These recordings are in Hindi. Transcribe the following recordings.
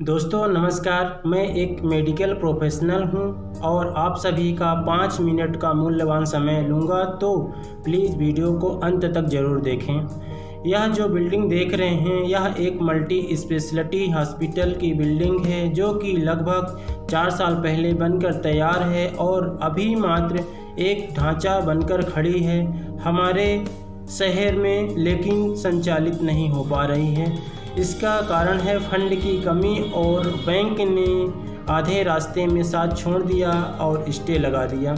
दोस्तों, नमस्कार। मैं एक मेडिकल प्रोफेशनल हूँ और आप सभी का पाँच मिनट का मूल्यवान समय लूँगा तो प्लीज़ वीडियो को अंत तक ज़रूर देखें। यह जो बिल्डिंग देख रहे हैं, यह एक मल्टी स्पेशलिटी हॉस्पिटल की बिल्डिंग है, जो कि लगभग चार साल पहले बनकर तैयार है और अभी मात्र एक ढांचा बनकर खड़ी है। हमारे शहर में, लेकिन संचालित नहीं हो पा रही है। इसका कारण है फंड की कमी और बैंक ने आधे रास्ते में साथ छोड़ दिया और स्टे लगा दिया।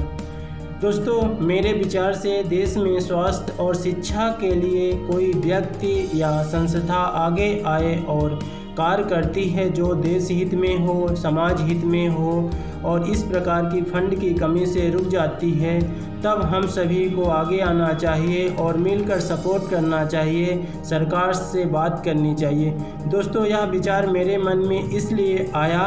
दोस्तों, मेरे विचार से देश में स्वास्थ्य और शिक्षा के लिए कोई व्यक्ति या संस्था आगे आए और कार्य करती है जो देश हित में हो, समाज हित में हो और इस प्रकार की फंड की कमी से रुक जाती है, तब हम सभी को आगे आना चाहिए और मिलकर सपोर्ट करना चाहिए, सरकार से बात करनी चाहिए। दोस्तों, यह विचार मेरे मन में इसलिए आया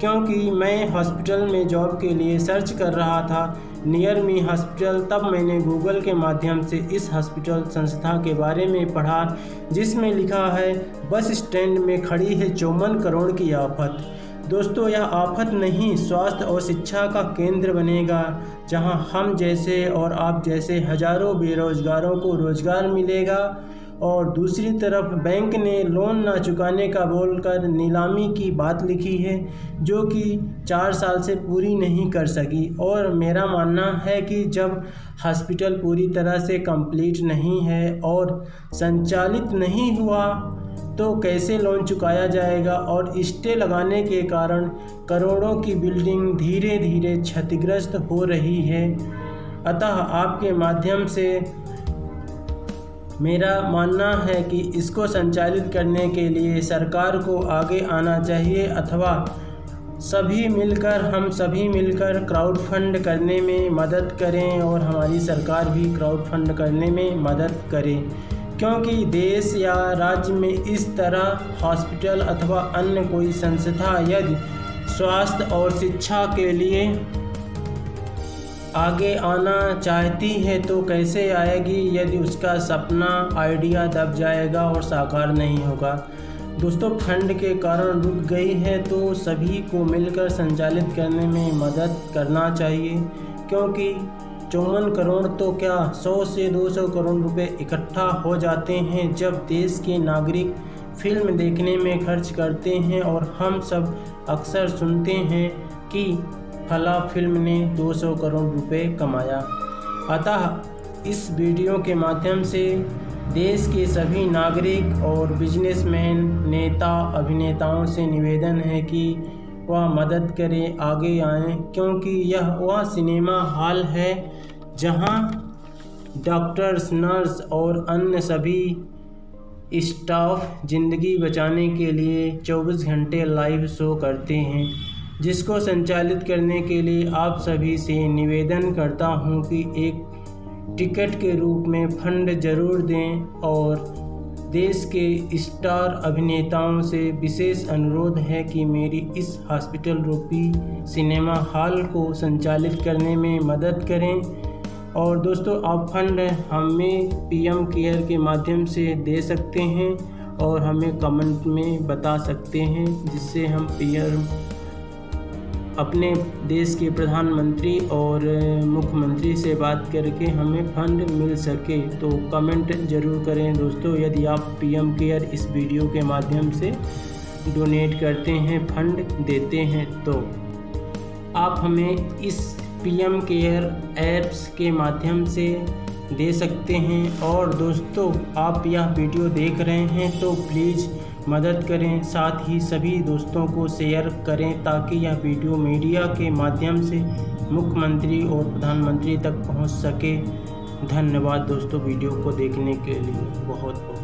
क्योंकि मैं हॉस्पिटल में जॉब के लिए सर्च कर रहा था नियर मी हॉस्पिटल तब मैंने गूगल के माध्यम से इस हॉस्पिटल संस्था के बारे में पढ़ा, जिसमें लिखा है, बस स्टैंड में खड़ी है चौवन करोड़ की आफत। दोस्तों, यह आफत नहीं, स्वास्थ्य और शिक्षा का केंद्र बनेगा, जहाँ हम जैसे और आप जैसे हज़ारों बेरोजगारों को रोज़गार मिलेगा। और दूसरी तरफ़ बैंक ने लोन ना चुकाने का बोलकर नीलामी की बात लिखी है, जो कि चार साल से पूरी नहीं कर सकी। और मेरा मानना है कि जब हॉस्पिटल पूरी तरह से कंप्लीट नहीं है और संचालित नहीं हुआ तो कैसे लोन चुकाया जाएगा और स्टे लगाने के कारण करोड़ों की बिल्डिंग धीरे धीरे क्षतिग्रस्त हो रही है? अतः आपके माध्यम से मेरा मानना है कि इसको संचालित करने के लिए सरकार को आगे आना चाहिए अथवा सभी मिलकर, हम सभी मिलकर क्राउड फंड करने में मदद करें और हमारी सरकार भी क्राउड फंड करने में मदद करे। क्योंकि देश या राज्य में इस तरह हॉस्पिटल अथवा अन्य कोई संस्था यदि स्वास्थ्य और शिक्षा के लिए आगे आना चाहती है तो कैसे आएगी? यदि उसका सपना आइडिया दब जाएगा और साकार नहीं होगा। दोस्तों ठंड के कारण रुक गई है तो सभी को मिलकर संचालित करने में मदद करना चाहिए, क्योंकि चौवन करोड़ तो क्या 100 से 200 करोड़ रुपए इकट्ठा हो जाते हैं जब देश के नागरिक फ़िल्म देखने में खर्च करते हैं और हम सब अक्सर सुनते हैं कि फला फ़िल्म ने 200 करोड़ रुपए कमाया। अतः इस वीडियो के माध्यम से देश के सभी नागरिक और बिजनेसमैन, नेता, अभिनेताओं से निवेदन है कि वह मदद करें, आगे आएँ, क्योंकि यह वह सिनेमा हॉल है जहाँ डॉक्टर्स, नर्स और अन्य सभी स्टाफ ज़िंदगी बचाने के लिए 24 घंटे लाइव शो करते हैं। जिसको संचालित करने के लिए आप सभी से निवेदन करता हूँ कि एक टिकट के रूप में फंड ज़रूर दें और देश के स्टार अभिनेताओं से विशेष अनुरोध है कि मेरी इस हॉस्पिटल रूपी सिनेमा हॉल को संचालित करने में मदद करें। और दोस्तों, आप फंड हमें पीएम केयर के माध्यम से दे सकते हैं और हमें कमेंट में बता सकते हैं, जिससे हम पीएम अपने देश के प्रधानमंत्री और मुख्यमंत्री से बात करके हमें फंड मिल सके तो कमेंट ज़रूर करें। दोस्तों, यदि आप पीएम केयर इस वीडियो के माध्यम से डोनेट करते हैं, फंड देते हैं तो आप हमें इस पीएम केयर ऐप्स के माध्यम से दे सकते हैं। और दोस्तों, आप यह वीडियो देख रहे हैं तो प्लीज़ मदद करें। साथ ही सभी दोस्तों को शेयर करें ताकि यह वीडियो मीडिया के माध्यम से मुख्यमंत्री और प्रधानमंत्री तक पहुँच सके। धन्यवाद दोस्तों वीडियो को देखने के लिए। बहुत बहुत